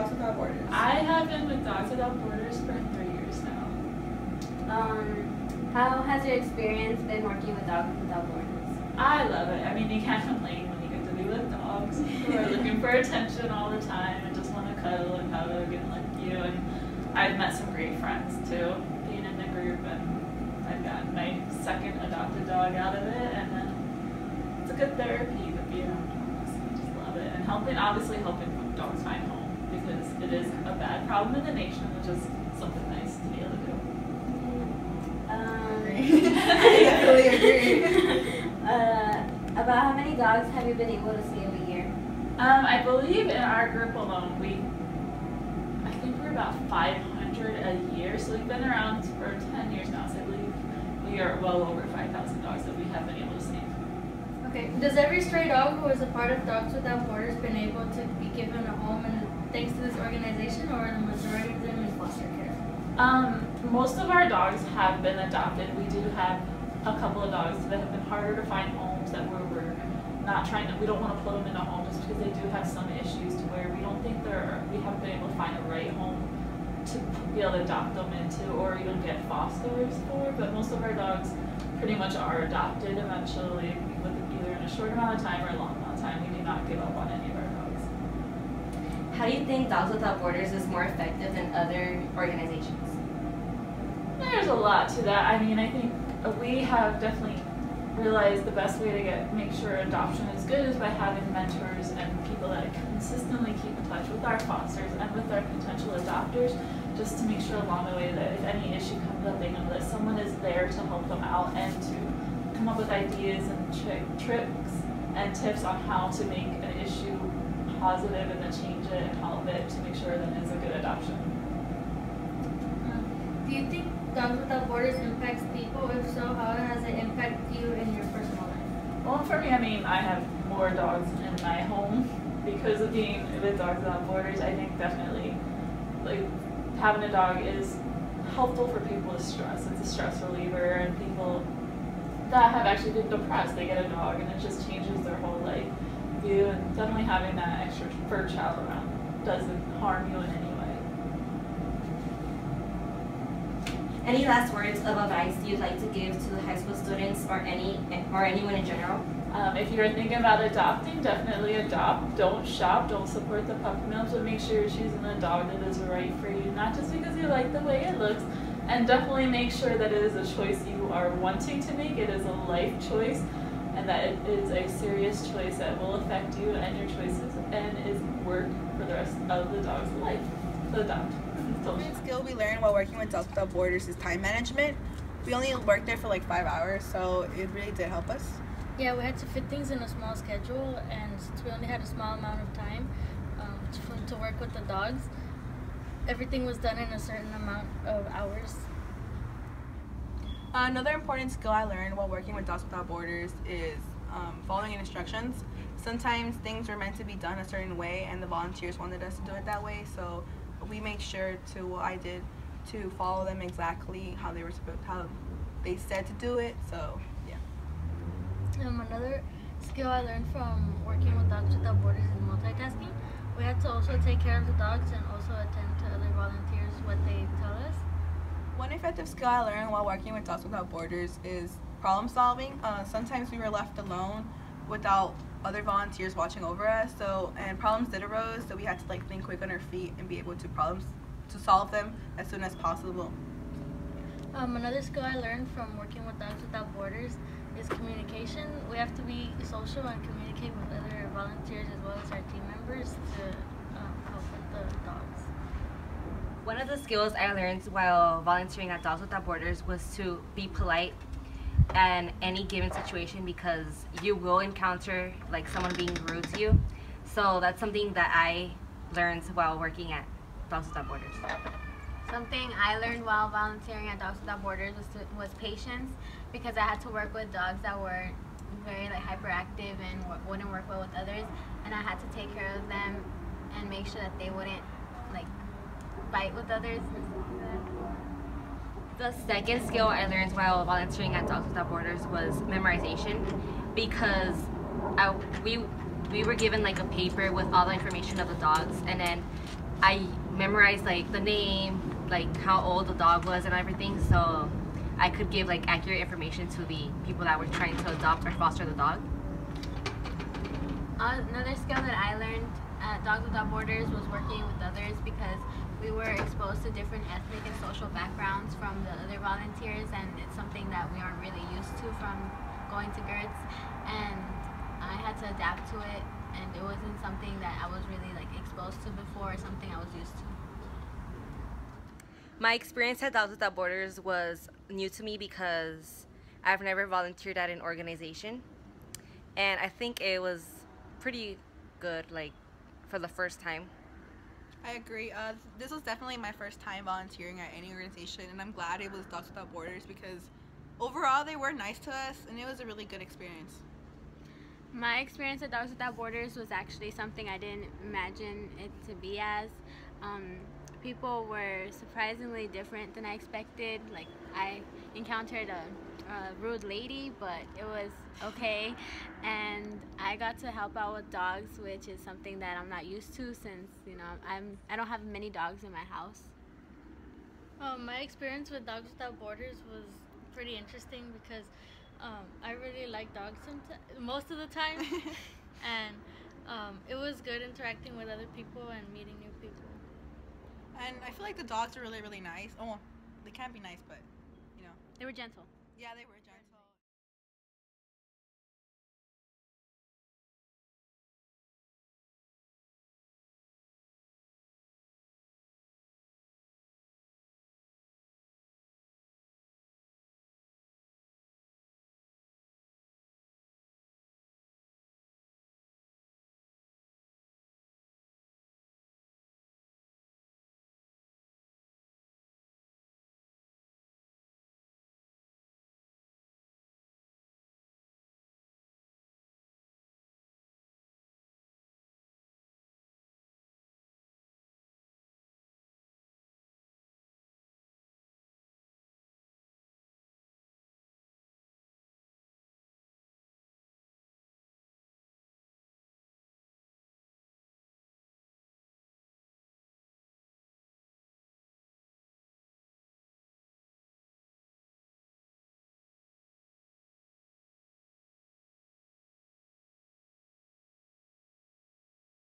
Dogs Without Borders? I have been with Dogs Without Borders for three years now. Um, how has your experience been working with Dogs Without Borders? I love it. I mean, you can't complain when you get to be with dogs who are looking for attention all the time and just want to cuddle and hug and lick you. And I've met some great friends too, being in the group, and I've gotten my second adopted dog out of it, and then it's a good therapy to be around dogs. I just love it, and helping, obviously helping dogs find home because it is a bad problem in the nation, which is something nice to be able to do. Um, I definitely agree. uh, about how many dogs have you been able to save a year? Um, I believe in our group alone, we, I think we're about 500 a year. So we've been around for 10 years now. So I believe we are well over 5,000 dogs that we have been able to save. Okay. Does every stray dog who is a part of Dogs Without Borders been able to be given a home and thanks to this organization, or the majority of them in foster care? Um, most of our dogs have been adopted. We do have a couple of dogs that have been harder to find homes that where we're not trying to, we don't want to put them in a home just because they do have some issues to where we don't think they're, we haven't been able to find a right home to be able to adopt them into or even get fosters for. But most of our dogs pretty much are adopted eventually with either in a short amount of time or a long amount of time. We do not give up on dogs. How do you think Dogs Without Borders is more effective than other organizations? There's a lot to that. I mean, I think we have definitely realized the best way to get make sure adoption is good is by having mentors and people that consistently keep in touch with our fosters and with our potential adopters, just to make sure along the way that if any issue comes up, they know that someone is there to help them out and to come up with ideas and tri- tricks and tips on how to make an issue positive and then change it and help it to make sure that it's a good adoption. Um, do you think Dogs Without Borders impacts people? If so, how has it impacted you in your personal life? Well, for me, I mean, I have more dogs in my home because of being with Dogs Without Borders. I think definitely, like, having a dog is helpful for people with stress. It's a stress reliever, and people that have actually been depressed, they get a dog, and it just changes their whole life view. And definitely having that extra fur child around doesn't harm you in any way. Any last words of advice you'd like to give to the high school students or any or anyone in general? Um, if you're thinking about adopting, definitely adopt. Don't shop, don't support the puppy mills, but make sure you're choosing a dog that is right for you, not just because you like the way it looks. And definitely make sure that it is a choice you are wanting to make. It is a life choice, and that it is a serious choice that will affect you and your choices, and is work for the rest of the dog's life. So adopt. Don't One skill we learned while working with Dogs Without Borders is time management. We only worked there for like five hours, so it really did help us. Yeah, we had to fit things in a small schedule, and since we only had a small amount of time um, to, to work with the dogs, everything was done in a certain amount of hours. Another important skill I learned while working with Dogs Without Borders is um, following instructions. Sometimes things were meant to be done a certain way, and the volunteers wanted us to do it that way, so we made sure to what I did to follow them exactly how they were supposed, how they said to do it. So yeah. Um, another skill I learned from working with Dogs Without Borders is multitasking. We had to also take care of the dogs and also attend to other volunteers what they tell us. One effective skill I learned while working with Dogs Without Borders is problem solving. Uh, sometimes we were left alone without other volunteers watching over us. So and problems did arose, so we had to like think quick on our feet and be able to problems to solve them as soon as possible. Um, another skill I learned from working with Dogs Without Borders is communication. We have to be social and communicate with other volunteers as well as our team members to um, help with the dogs. One of the skills I learned while volunteering at Dogs Without Borders was to be polite in any given situation because you will encounter like someone being rude to you. So that's something that I learned while working at Dogs Without Borders. Something I learned while volunteering at Dogs Without Borders was, to, was patience because I had to work with dogs that were very like hyperactive and wouldn't work well with others, and I had to take care of them and make sure that they wouldn't fight with others. The second skill I learned while volunteering at Dogs Without Borders was memorization because I, we we were given like a paper with all the information of the dogs, and then I memorized like the name, like how old the dog was, and everything, so I could give like accurate information to the people that were trying to adopt or foster the dog. Another skill that I learned at Dogs Without Borders was working with others because we were exposed to different ethnic and social backgrounds from the other volunteers, and it's something that we aren't really used to from going to GERTS. And I had to adapt to it, and it wasn't something that I was really like exposed to before, or something I was used to. My experience at Dogs Without Borders was new to me because I've never volunteered at an organization, and I think it was pretty good, like for the first time. I agree. Uh, this was definitely my first time volunteering at any organization, and I'm glad it was Dogs Without Borders because overall they were nice to us, and it was a really good experience. My experience at Dogs Without Borders was actually something I didn't imagine it to be as. Um, people were surprisingly different than I expected. Like, I encountered a, a rude lady, but it was okay. And I got to help out with dogs, which is something that I'm not used to since, you know, I'm, I don't have many dogs in my house. Um, my experience with Dogs Without Borders was pretty interesting because um, I really like dogs most of the time, and um, it was good interacting with other people and meeting new. And I feel like the dogs are really, really nice. Oh, they can't be nice, but you know, They were gentle. yeah, they were.